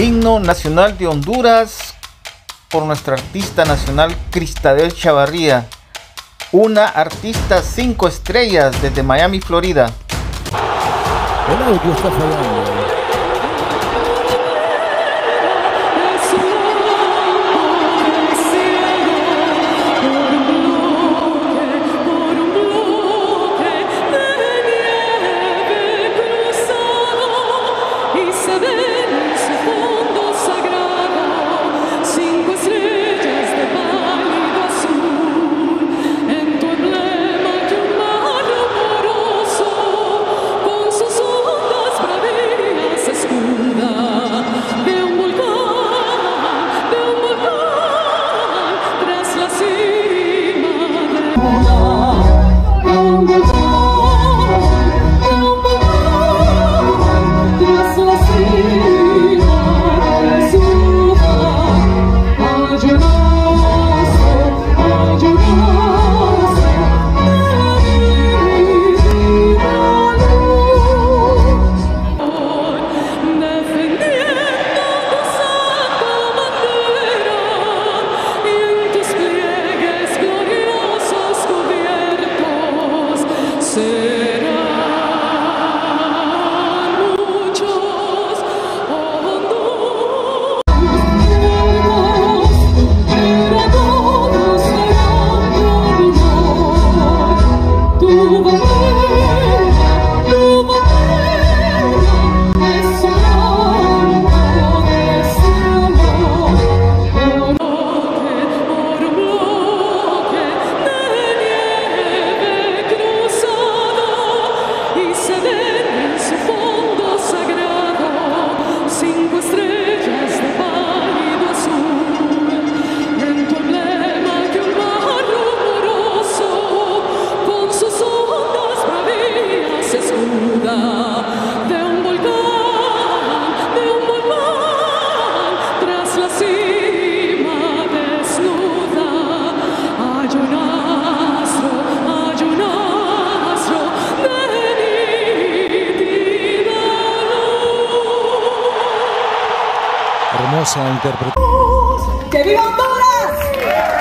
Himno Nacional de Honduras por nuestra artista nacional Cristabel Chavarría, una artista cinco estrellas desde Miami, Florida. El audio está fallando. hermosa interpretación. ¡Que viva Honduras!